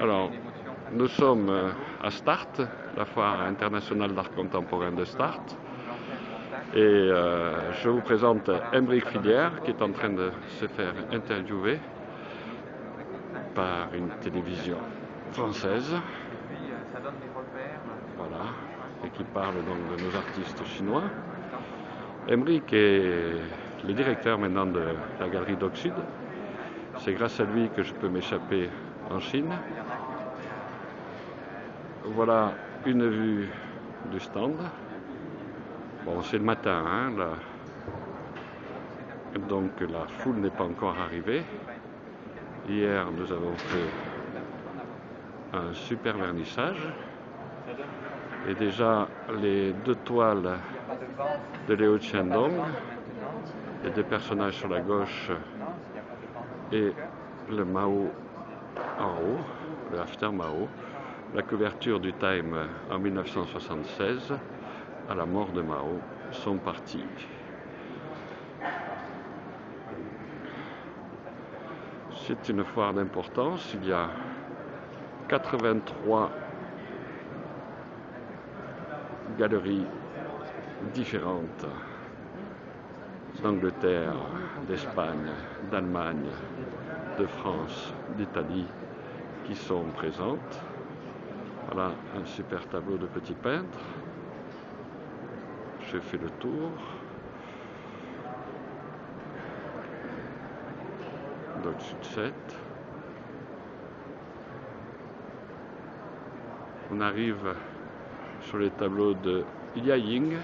Alors, nous sommes euh, à Start, la foire internationale d'art contemporain de Start. Et euh, je vous présente Embrick Filière qui est en train de se faire interviewer par une télévision française. Voilà, et qui parle donc de nos artistes chinois. Embrick est le directeur maintenant de la galerie d'Oxide. C'est grâce à lui que je peux m'échapper en Chine. Voilà une vue du stand. Bon, c'est le matin, hein, donc la foule n'est pas encore arrivée. Hier, nous avons fait un super vernissage. Et déjà, les deux toiles de Léo Qiandong, les deux personnages sur la gauche et le Mao en haut, le After Mao, la couverture du Time en 1976 à la mort de Mao sont partis. C'est une foire d'importance. Il y a 83 galeries différentes d'Angleterre, d'Espagne, d'Allemagne, de France, d'Italie qui sont présentes. Voilà un super tableau de petits peintres. J'ai fait le tour. 7. On arrive sur les tableaux de Lia Ying.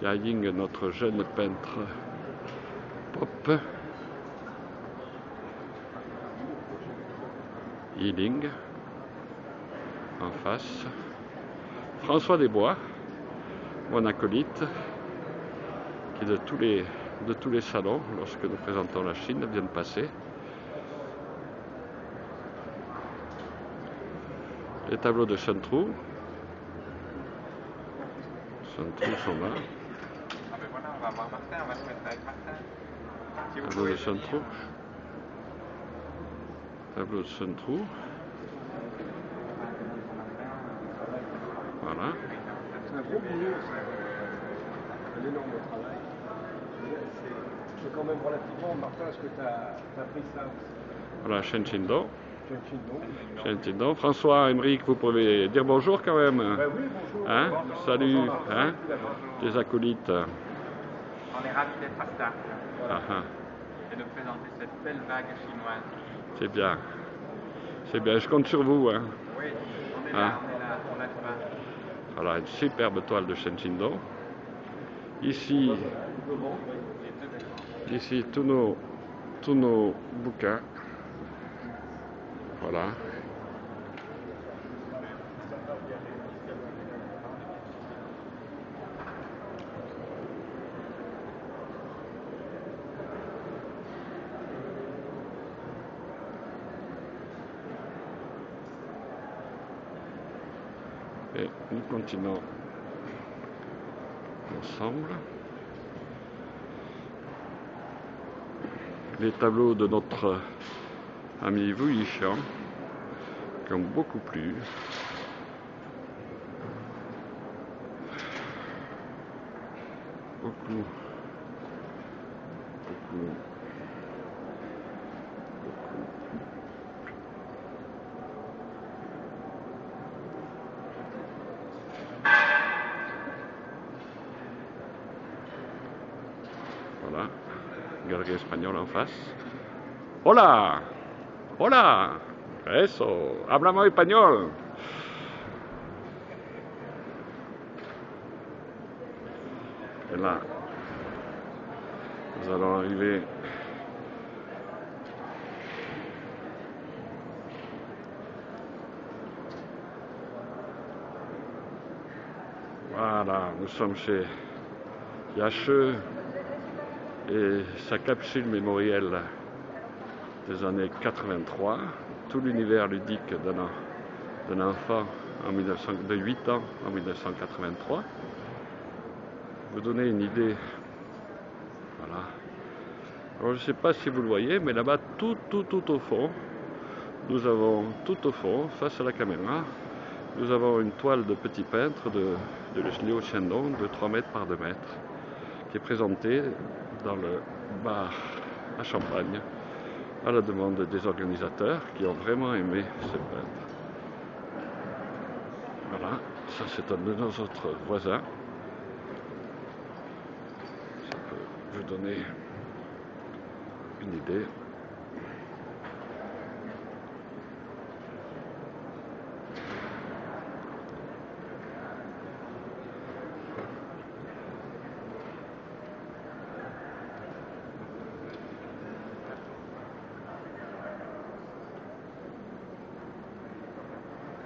Lia Ying, notre jeune peintre pop. Yiling en face. François Desbois, mon acolyte, qui de tous les, de tous les salons, lorsque nous présentons la Chine, vient de passer. Les tableaux de Saint-Trou. Saint-Trou sont là. Tableau de Saint-Trou. Tableau de Saint-Trou. Voilà. C'est un gros boulot, un énorme travail. C'est quand même relativement, Martin, est-ce que tu as, pris ça aussi? Voilà, Shen Chindo. Shen Chindo. Shen Chindo. François, Émeric, vous pouvez dire bonjour quand même. Ben oui, bonjour. Hein? Salut, hein? Les acolytes. On est ravis d'être à Start Ah, ah. et de présenter cette belle vague chinoise. C'est bien. C'est bien, je compte sur vous. Hein. Oui, on est Hein? là, est là, on lâche pas. Voilà, une superbe toile de Shen Chindo. Ici, ici tous nos, tous nos bouquins. Voilà. Et nous continuons ensemble. Les tableaux de notre ami Wu qui ont beaucoup plu. Beaucoup, beaucoup. Voilà, galerie espagnole en face. Hola, hola, eso, hablamos español. Et là, nous allons arriver Voilà, nous sommes chez Yacheux et sa capsule mémorielle des années 83, tout l'univers ludique d'un enfant en 1900 de 8 ans en 1983. Vous donner une idée. Voilà. Alors, je ne sais pas si vous le voyez, mais là-bas, tout, tout, tout au fond, Nous avons tout au fond, face à la caméra, nous avons une toile de petit peintre de, de Xiandong de 3 mètres par 2 mètres qui est présentée dans le bar à Champagne à la demande des organisateurs qui ont vraiment aimé ce peintre. Voilà, ça c'est un de nos autres voisins. Ça peut vous donner une idée.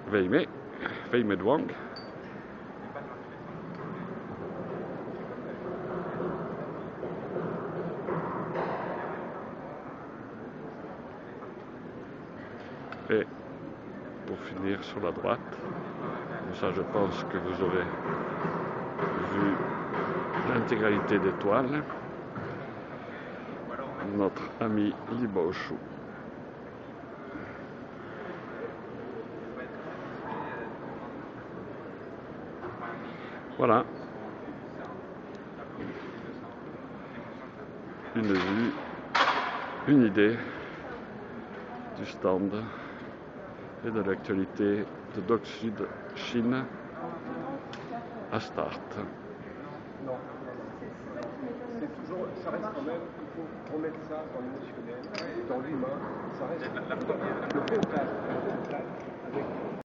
Vei Me, Vei Me Duong. Et pour finir sur la droite, ça je pense que vous aurez vu l'intégralité des toiles, notre ami Li Voilà. Une vue, une idée du stand et de l'actualité de Doc Sud Chine à Start. Non, c'est toujours, ça reste quand même, il faut remettre ça dans l'émotionnel, dans l'humain, ça reste le contact, le avec